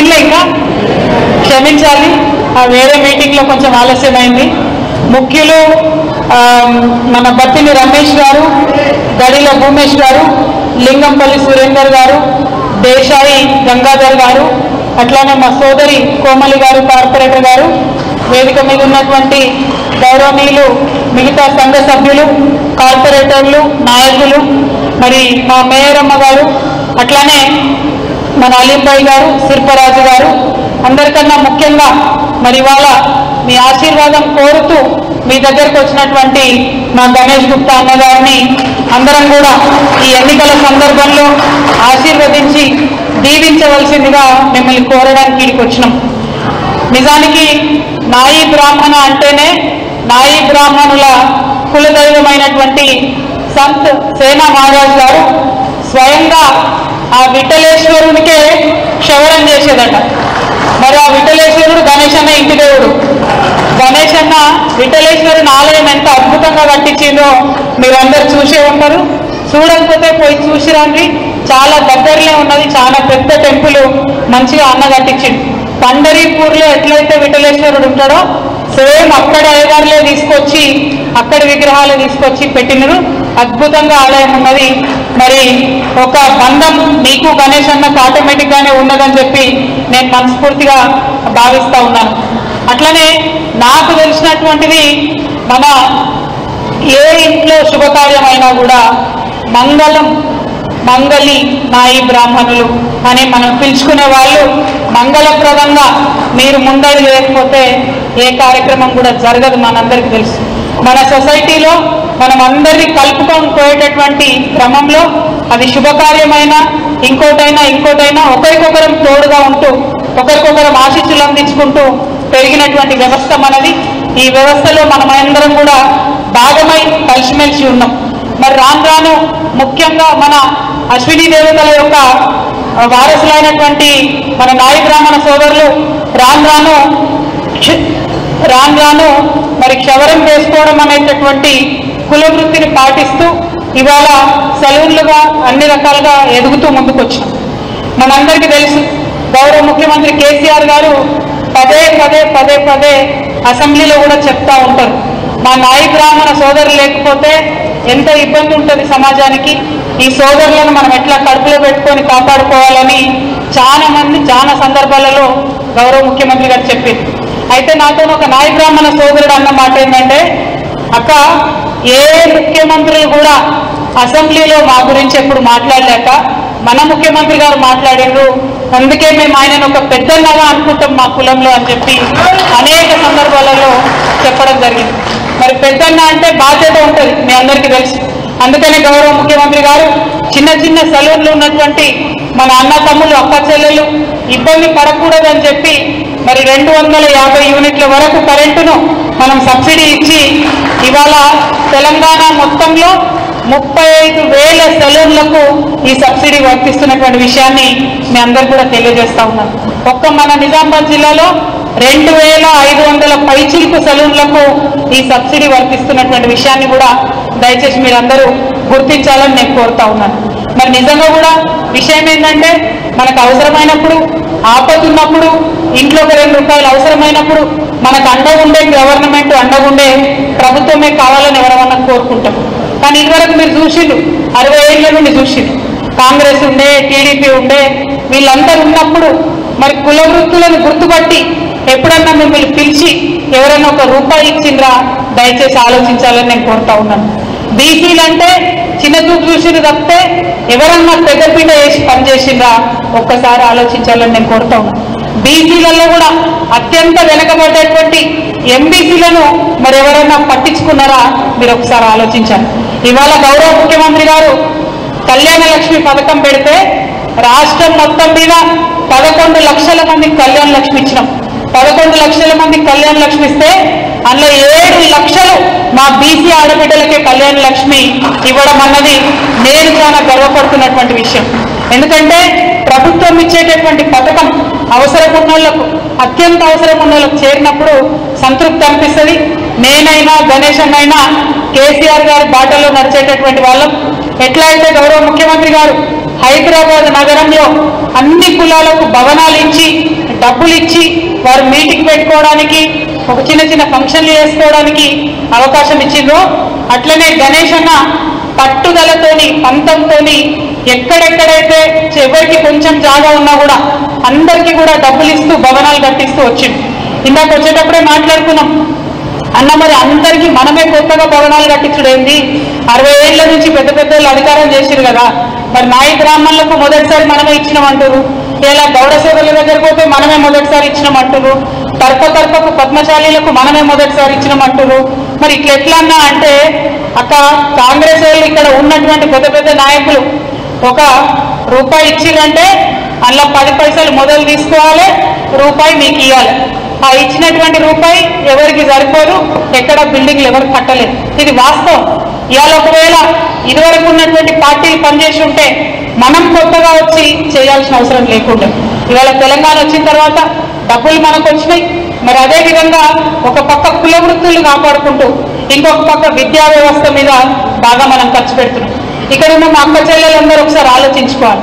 తినలే ఇంకా క్షమించాలి. ఆ వేరే మీటింగ్లో కొంచెం ఆలస్యమైంది. ముఖ్యులు మన బత్తిని రమేష్ గారు గడిల భూమేష్ గారు లింగంపల్లి సురేందర్ గారు దేశాయి గంగాధర్ గారు అట్లానే మా సోదరి కోమలి గారు కార్పొరేటర్ గారు వేదిక మీద ఉన్నటువంటి గౌరవనీయులు మిగతా సంఘ సభ్యులు కార్పొరేటర్లు నాయకులు మరి మా మేయరమ్మ గారు అట్లానే మన అలీంబాయి గారు శిల్పరాజు గారు అందరికన్నా ముఖ్యంగా మరి ఇవాళ మీ ఆశీర్వాదం కోరుతూ మీ దగ్గరకు వచ్చినటువంటి మా గణేష్ గుప్తా అన్నగారిని అందరం కూడా ఈ ఎన్నికల సందర్భంలో ఆశీర్వదించి దీవించవలసిందిగా మిమ్మల్ని కోరడానికి ఇక్కడికి వచ్చినాం. నిజానికి నాయి బ్రాహ్మణ అంటేనే నాయి బ్రాహ్మణుల కులదైవమైనటువంటి సంత్ సేనా మహారాజ్ గారు స్వయంగా ఆ విఠలేశ్వరునికే క్షవరం చేసేదంట. మరి ఆ విఠలేశ్వరుడు గణేష్ అన్న ఇంటి దేవుడు. గణేష్ అన్న విఠలేశ్వరుని ఆలయం ఎంత అద్భుతంగా కట్టించిందో మీరందరూ చూసే ఉంటారు. చూడకపోతే పోయి చూసి రండి. చాలా దగ్గరలో ఉన్నది చాలా పెద్ద టెంపుల్ మంచిగా అన్న కట్టించిండు. పండరీపూర్లో ఎట్లయితే విఠలేశ్వరుడు ఉంటాడో సేమ్ అక్కడ అయ్యగారులే తీసుకొచ్చి అక్కడి విగ్రహాలు తీసుకొచ్చి పెట్టినరు. అద్భుతంగా ఆలయం ఉన్నది. మరి ఒక బంధం మీకు గణేష్ అన్నకు ఆటోమేటిక్గానే ఉన్నదని చెప్పి నేను మనస్ఫూర్తిగా భావిస్తూ ఉన్నాను. అట్లనే నాకు తెలిసినటువంటిది మన ఏ ఇంట్లో శుభకార్యమైనా కూడా మంగళం మంగళి నాయి బ్రాహ్మణులు అని మనం పిలుచుకునే వాళ్ళు మంగళప్రదంగా మీరు ముందడి లేకపోతే ఏ కార్యక్రమం కూడా జరగదు మనందరికి తెలుసు. మన సొసైటీలో మనం అందరినీ కలుపుకొని పోయేటటువంటి క్రమంలో అది శుభకార్యమైనా ఇంకోటైనా ఇంకోటైనా ఒకరికొకరం తోడుగా ఉంటూ ఒకరికొకరం ఆశీస్సులు అందించుకుంటూ పెరిగినటువంటి వ్యవస్థ మనది. ఈ వ్యవస్థలో మనం అందరం కూడా భాగమై కలిసిమెలిసి ఉన్నాం. మరి రాను రాను ముఖ్యంగా మన అశ్విని దేవతల యొక్క వారసులైనటువంటి మన నాయి బ్రాహ్మణ సోదరులు రాను రాను రాను రాను మరి క్షవరం చేసుకోవడం అనేటటువంటి కుల వృత్తిని పాటిస్తూ ఇవాళ సెలవులుగా అన్ని రకాలుగా ఎదుగుతూ ముందుకొచ్చాం. మనందరికీ తెలుసు గౌరవ ముఖ్యమంత్రి కేసీఆర్ గారు పదే పదే పదే పదే అసెంబ్లీలో కూడా చెప్తా ఉంటారు మా నాయి బ్రాహ్మణ సోదరులు లేకపోతే ఎంత ఇబ్బంది ఉంటుంది సమాజానికి? ఈ సోదరులను మనం ఎట్లా కడుపులో పెట్టుకొని కాపాడుకోవాలని చాలా మంది చాలా సందర్భాలలో గౌరవ ముఖ్యమంత్రి గారు చెప్పింది అయితే నాతో ఒక నాయి బ్రాహ్మణ సోదరుడు అన్న మాట ఏంటంటే అక్క ఏ ముఖ్యమంత్రులు కూడా అసెంబ్లీలో మా గురించి ఎప్పుడు మాట్లాడలేక మన ముఖ్యమంత్రి గారు మాట్లాడారు అందుకే మేము ఆయనను ఒక పెద్దలాగా అనుకుంటాం మా కులంలో అని చెప్పి అనేక సందర్భాలలో చెప్పడం జరిగింది. మరి పెద్దన్న అంటే బాధ్యత ఉంటుంది మీ అందరికీ తెలుసు. అందుకనే గౌరవ ముఖ్యమంత్రి గారు చిన్న చిన్న సెలవులు ఉన్నటువంటి మన అన్న తమ్ముళ్ళు అక్క చెల్లెలు ఇబ్బంది పడకూడదని చెప్పి మరి రెండు వందల యాభై యూనిట్ల వరకు కరెంటును మనం సబ్సిడీ ఇచ్చి ఇవాళ తెలంగాణ మొత్తంలో ముప్పై ఐదు వేల సెలూన్లకు ఈ సబ్సిడీ వర్తిస్తున్నటువంటి విషయాన్ని మీ అందరు కూడా తెలియజేస్తా ఉన్నాను ఒక్క మన నిజామాబాద్ జిల్లాలో రెండు వేల ఐదు వందల పైచిలుకు సెలూన్లకు ఈ సబ్సిడీ వర్తిస్తున్నటువంటి విషయాన్ని కూడా దయచేసి మీరందరూ గుర్తించాలని నేను కోరుతా ఉన్నాను. మరి నిజంగా కూడా విషయం ఏంటంటే మనకు అవసరమైనప్పుడు ఆపతున్నప్పుడు ఇంట్లో ఒక రెండు రూపాయలు అవసరమైనప్పుడు మనకు అండగుండే గవర్నమెంట్ అండగుండే ప్రభుత్వమే కావాలని ఎవరమన్నా కోరుకుంటాం. కానీ ఇదివరకు మీరు చూసిండు అరవై ఏళ్ళ నుండి చూసిండు కాంగ్రెస్ ఉండే టీడీపీ ఉండే వీళ్ళందరూ ఉన్నప్పుడు మరి కుల వృత్తులను గుర్తుపట్టి ఎప్పుడన్నా మిమ్మల్ని పిలిచి ఎవరైనా ఒక రూపాయి ఇచ్చిండ్రా దయచేసి ఆలోచించాలని నేను కోరుతా ఉన్నాను. బీసీలు అంటే చిన్న చూపు చూసిండ్రు తప్పితే ఎవరన్నా పెద్దపీట వేసి పనిచేసిండ్రా ఒక్కసారి ఆలోచించాలని నేను కోరుతా ఉన్నాను బీసీలలో కూడా అత్యంత వెనకబడ్డటువంటి ఎంబీసీలను మరి ఎవరైనా పట్టించుకున్నారా? మీరు ఒకసారి ఆలోచించాలి ఇవాళ గౌరవ ముఖ్యమంత్రి గారు కళ్యాణ లక్ష్మి పథకం పెడితే రాష్ట్రం మొత్తం మీద పదకొండు లక్షల మంది కళ్యాణ లక్ష్మి ఇచ్చినాం. పదకొండు లక్షల మంది కళ్యాణ లక్ష్మి ఇస్తే అందులో ఏడు లక్షలు మా బీసీ ఆడబిడ్డలకే కళ్యాణ లక్ష్మి ఇవ్వడం అన్నది నేను చాలా గర్వపడుతున్నటువంటి విషయం. ఎందుకంటే ప్రభుత్వం ఇచ్చేటటువంటి పథకం అవసరం ఉన్న అత్యంత అవసరం వాళ్ళకు చేరినప్పుడు సంతృప్తి అనిపిస్తుంది. నేనైనా గణేష్ అన్నైనా కేసీఆర్ గారి బాటలో నడిచేటటువంటి వాళ్ళం. ఎట్లా అయితే గౌరవ ముఖ్యమంత్రి గారు హైదరాబాద్ నగరంలో అన్ని కులాలకు భవనాలు ఇచ్చి డబ్బులు ఇచ్చి వారు మీటింగ్ పెట్టుకోవడానికి ఒక చిన్న చిన్న ఫంక్షన్లు చేసుకోవడానికి అవకాశం ఇచ్చిండ్రో. అట్లనే గణేష్ అన్న పట్టుదలతోని పంతంతోని ఎక్కడెక్కడైతే ఎవరికి కొంచెం జాగా ఉన్నా కూడా అందరికీ కూడా డబ్బులు ఇస్తూ భవనాలు కట్టిస్తూ వచ్చింది ఇందాక వచ్చేటప్పుడే మాట్లాడుకున్నాం. అన్న మరి అందరికీ మనమే కొత్తగా భవనాలు కట్టించుడేంది? అరవై ఏళ్ళ నుంచి పెద్ద పెద్ద అధికారం చేసిరు కదా. మరి నాయి గ్రామాలకు మొదటిసారి మనమే ఇచ్చినామంటారు. ఇలా గౌడ సోదరుల దగ్గర పోతే మనమే మొదటిసారి ఇచ్చినామంటారు తర్ప తర్పకు పద్మశాలీలకు మనమే మొదటిసారి ఇచ్చినామంటారు మరి ఇట్లా ఎట్లన్నా అంటే అక్క కాంగ్రెస్ వాళ్ళు ఇక్కడ ఉన్నటువంటి పెద్ద పెద్ద నాయకులు ఒక రూపాయి ఇచ్చిరంటే అందులో పది పైసలు మొదలు తీసుకోవాలి రూపాయి మీకు ఇవ్వాలి ఆ ఇచ్చినటువంటి రూపాయి ఎవరికి సరిపోదు ఎక్కడ బిల్డింగ్లు ఎవరు కట్టలేదు. ఇది వాస్తవం. ఇవాళ ఒకవేళ ఇదివరకు ఉన్నటువంటి పార్టీలు పనిచేసి ఉంటే మనం కొత్తగా వచ్చి చేయాల్సిన అవసరం లేకుండా. ఇవాళ తెలంగాణ వచ్చిన తర్వాత డబ్బులు మనకు వచ్చినాయి. మరి అదే విధంగా ఒక పక్క కుల వృత్తులు కాపాడుకుంటూ ఇంకొక పక్క విద్యా వ్యవస్థ మీద బాగా మనం ఖర్చు పెడుతున్నాం. ఇక్కడ ఉన్న మా అక్క చెల్లెలందరూ ఒకసారి ఆలోచించుకోవాలి.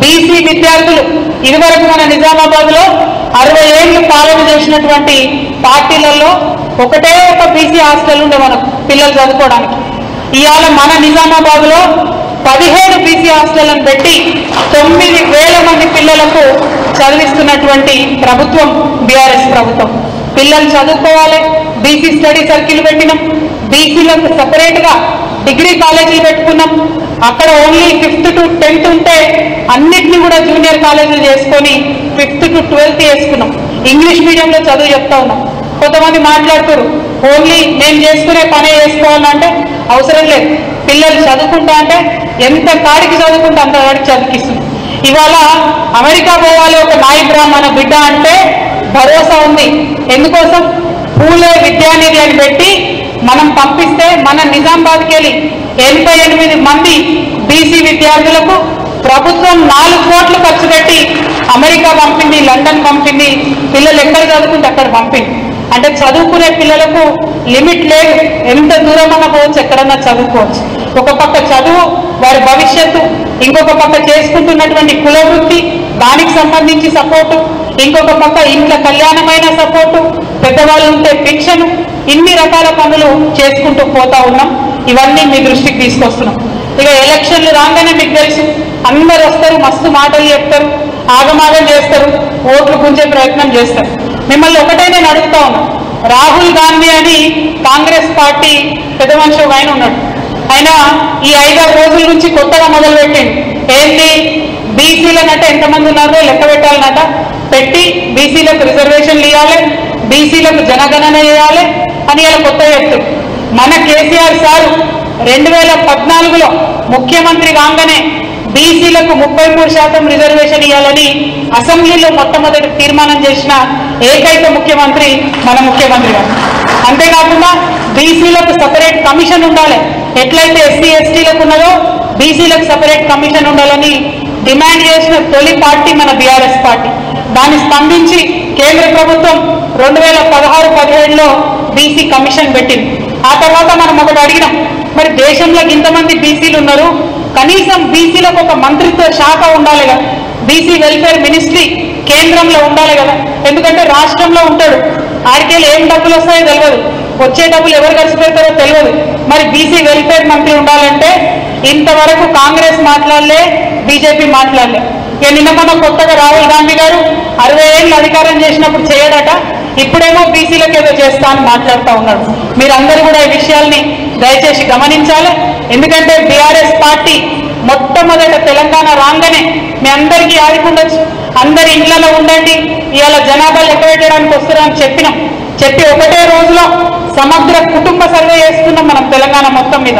బీసీ విద్యార్థులు ఇదివరకు మన నిజామాబాద్లో అరవై ఏళ్ళు పాలన చేసినటువంటి పార్టీలలో ఒకటే ఒక బీసీ హాస్టల్ ఉండే మనకు పిల్లలు చదువుకోవడానికి. ఇవాళ మన నిజామాబాద్లో పదిహేడు బీసీ హాస్టళ్ళను పెట్టి తొమ్మిది వేల మంది పిల్లలకు చదివిస్తున్నటువంటి ప్రభుత్వం బీఆర్ఎస్ ప్రభుత్వం. పిల్లలు చదువుకోవాలి బీసీ స్టడీ సర్కిల్ పెట్టినాం. బీసీలకు సపరేట్గా డిగ్రీ కాలేజీలు పెట్టుకున్నాం. అక్కడ ఓన్లీ ఫిఫ్త్ టు టెన్త్ ఉంటే అన్నిటిని కూడా జూనియర్ కాలేజీలు చేసుకొని ఫిఫ్త్ టు ట్వెల్త్ చేసుకున్నాం ఇంగ్లీష్ మీడియంలో చదువు చెప్తా ఉన్నాం. కొంతమంది మాట్లాడుతారు ఓన్లీ నేను చేసుకునే పనే చేసుకోవాలంటే అవసరం లేదు. పిల్లలు చదువుకుంటా అంటే ఎంత కాడికి చదువుకుంటే అంత కాడికి చదివిస్తుంది ఇవాళ అమెరికా పోవాలి ఒక నాయి బ్రాహ్మణ బిడ్డ అంటే భరోసా ఉంది. ఎందుకోసం? పూలే విద్యానిధి అని పెట్టి మనం పంపిస్తే మన నిజామాబాద్కి వెళ్ళి ఎనభై ఎనిమిది మంది బీసీ విద్యార్థులకు ప్రభుత్వం నాలుగు కోట్లు ఖర్చు పెట్టి అమెరికా పంపింది లండన్ పంపింది పిల్లలు ఎక్కడ చదువుకుంటే అక్కడ పంపింది. అంటే చదువుకునే పిల్లలకు లిమిట్ లేదు. ఎంత దూరమన్నా పోవచ్చు ఎక్కడన్నా చదువుకోవచ్చు. ఒక పక్క చదువు వారి భవిష్యత్తు ఇంకొక పక్క చేసుకుంటున్నటువంటి కులవృత్తి దానికి సంబంధించి సపోర్టు ఇంకొక పక్క ఇంట్లో కళ్యాణమైన సపోర్టు పెద్దవాళ్ళు ఉంటే పెన్షన్ ఇన్ని రకాల పనులు చేసుకుంటూ పోతా ఉన్నాం. ఇవన్నీ మీ దృష్టికి తీసుకొస్తున్నాం. ఇక ఎలక్షన్లు రాగానే మీకు తెలుసు అందరు వస్తారు మస్తు మాటలు చెప్తారు ఆగమాగం చేస్తారు ఓట్లు గుంజే ప్రయత్నం చేస్తారు. మిమ్మల్ని ఒకటే నేను అడుగుతా. ఉన్నా రాహుల్ గాంధీ అని కాంగ్రెస్ పార్టీ పెద్ద మనిషి ఒక ఆయన ఉన్నాడు. ఆయన ఈ ఐదారు రోజుల నుంచి కొత్తగా మొదలుపెట్టింది ఏంటి? బీసీలనట ఎంతమంది ఉన్నారో లెక్క పెట్టాలన్నట పెట్టి బీసీలకు రిజర్వేషన్లు ఇవ్వాలి బీసీలకు జనగణన చేయాలి అని ఇలా కొత్త చెప్తుంది మన కేసీఆర్ సారు రెండు వేల పద్నాలుగులో ముఖ్యమంత్రి కాగానే బీసీలకు ముప్పై మూడు శాతం రిజర్వేషన్ ఇవ్వాలని అసెంబ్లీలో మొట్టమొదటి తీర్మానం చేసిన ఏకైక ముఖ్యమంత్రి మన ముఖ్యమంత్రి గారు. అంతేకాకుండా బీసీలకు సపరేట్ కమిషన్ ఉండాలి. ఎట్లయితే ఎస్సీ ఎస్టీలకు ఉన్నదో బీసీలకు సపరేట్ కమిషన్ ఉండాలని డిమాండ్ చేసిన తొలి పార్టీ మన బీఆర్ఎస్ పార్టీ. దాన్ని స్పందించి కేంద్ర ప్రభుత్వం రెండు వేల పదహారు పదిహేడులో బీసీ కమిషన్ పెట్టింది. ఆ తర్వాత మనం ఒకటి అడిగినాం మరి దేశంలో ఇంతమంది బీసీలు ఉన్నారు? కనీసం బీసీలకు ఒక మంత్రిత్వ శాఖ ఉండాలి కదా. బీసీ వెల్ఫేర్ మినిస్ట్రీ కేంద్రంలో ఉండాలి కదా. ఎందుకంటే రాష్ట్రంలో ఉంటాడు. ఆడికెళ్ళి ఏం డబ్బులు వస్తాయో తెలియదు వచ్చే డబ్బులు ఎవరు ఖర్చు పెడతారో తెలియదు మరి బీసీ వెల్ఫేర్ మంత్రి ఉండాలంటే ఇంతవరకు కాంగ్రెస్ మాట్లాడలే బీజేపీ మాట్లాడలే. ఇక నిన్న కొత్తగా రాహుల్ గాంధీ గారు అరవై ఏళ్ళు అధికారం చేసినప్పుడు చేయడట. ఇప్పుడేమో బీసీలకు ఏదో చేస్తా అని మాట్లాడుతూ ఉన్నాడు. మీరందరూ కూడా ఈ విషయాల్ని దయచేసి గమనించాలి. ఎందుకంటే బీఆర్ఎస్ పార్టీ మొట్టమొదట తెలంగాణ రాగానే మీ అందరికీ ఆదుకుండొచ్చు అందరి ఇళ్ళలో ఉండండి. ఇవాళ జనాభా లెక్క పెట్టడానికి వస్తున్నారని చెప్పినాం. చెప్పి ఒకటే రోజులో సమగ్ర కుటుంబ సర్వే చేసుకున్నాం మనం తెలంగాణ మొత్తం మీద.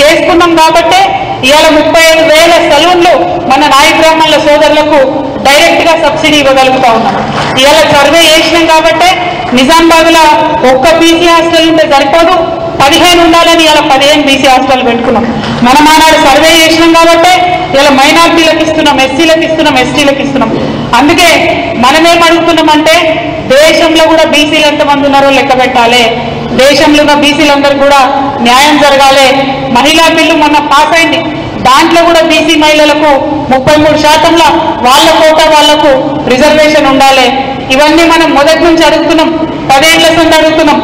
చేసుకున్నాం కాబట్టే ఇవాళ ముప్పై ఐదు వేల సలూన్లు మన నాయ బ్రాహ్మణుల సోదరులకు డైరెక్ట్గా సబ్సిడీ ఇవ్వగలుగుతా ఉన్నాం. ఇవాళ సర్వే చేసినాం కాబట్టే నిజామాబాద్లో ఒక్క బీసీ హాస్టల్ ఉంటే సరిపోదు. పదిహేను ఉండాలని ఇలా పదిహేను బీసీ హాస్టల్ పెట్టుకున్నాం. మనం ఆనాడు సర్వే చేసినాం కాబట్టి ఇలా మైనార్టీలకు ఇస్తున్నాం ఎస్సీలకు ఇస్తున్నాం ఎస్టీలకు ఇస్తున్నాం. అందుకే మనమేం అడుగుతున్నామంటే దేశంలో కూడా బీసీలు ఎంతమంది ఉన్నారో లెక్క పెట్టాలి. దేశంలో ఉన్న బీసీలందరూ కూడా న్యాయం జరగాలి. మహిళా బిల్లు మొన్న పాస్ అయింది. దాంట్లో కూడా బీసీ మహిళలకు ముప్పై మూడు శాతంలో వాళ్ళ కోట వాళ్ళకు రిజర్వేషన్ ఉండాలి. ఇవన్నీ మనం మొదటి నుంచి అడుగుతున్నాం. పదేళ్ళ నుండి అడుగుతున్నాం.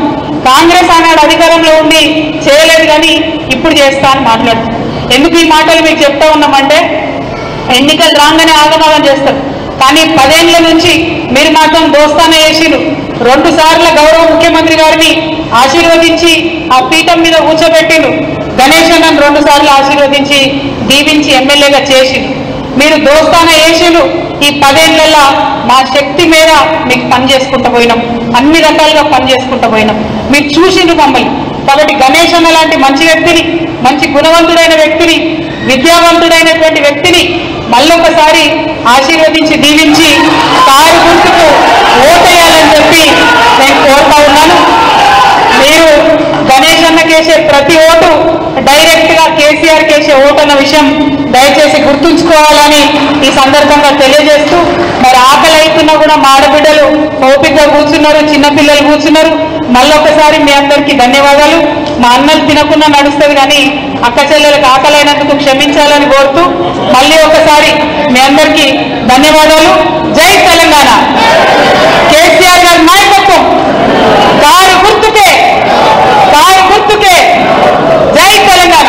కాంగ్రెస్ ఆనాడు అధికారంలో ఉండి చేయలేదు కానీ ఇప్పుడు చేస్తా అని మాట్లాడుతున్నాం ఎందుకు ఈ మాటలు మీకు చెప్తా ఉన్నామంటే ఎన్నికలు రాగానే ఆగమాగం చేస్తారు. కానీ పదేళ్ళ నుంచి మీరు మాత్రం దోస్తానే చేసిరు రెండు సార్ల గౌరవ ముఖ్యమంత్రి గారిని ఆశీర్వదించి ఆ పీఠం మీద కూర్చోబెట్టిండు. గణేష్ అన్నను రెండు సార్లు ఆశీర్వదించి దీవించి ఎమ్మెల్యేగా చేసిండు. మీరు దోస్తాన చేసిరు ఈ పదేళ్ళలో మా శక్తి మీద మీకు పని చేసుకుంటూ పోయినాం. అన్ని రకాలుగా పని చేసుకుంటూ పోయినాం. మీరు చూసిండ్రు మమ్మల్ని. కాబట్టి గణేష్ అన్న లాంటి మంచి వ్యక్తిని మంచి గుణవంతుడైన వ్యక్తిని విద్యావంతుడైనటువంటి వ్యక్తిని మళ్ళొకసారి ఆశీర్వదించి దీవించి కారు గుర్తుకు ఓటేయాలని చెప్పి నేను కోరుతా ఉన్నాను. మీరు గణేష్ అన్న కేసే ప్రతి ఓటు డైరెక్ట్గా కేసీఆర్ కేసే ఓటు అన్న విషయం దయచేసి గుర్తుంచుకోవాలని ఈ సందర్భంగా తెలియజేస్తూ మరి ఆకలి అవుతున్నా కూడా మా ఆడబిడ్డలు ఓపికగా కూర్చున్నారు చిన్నపిల్లలు కూర్చున్నారు. మళ్ళొకసారి మీ అందరికీ ధన్యవాదాలు. మా అన్నలు తినకుండా నడుస్తుంది కానీ అక్క చెల్లెలకు ఆకలైనందుకు క్షమించాలని కోరుతూ మళ్ళీ ఒకసారి మీ అందరికీ ధన్యవాదాలు. జై తెలంగాణ. కేసీఆర్ గారు కారు గుర్తుకే కారు గుర్తుకే. జై తెలంగాణ.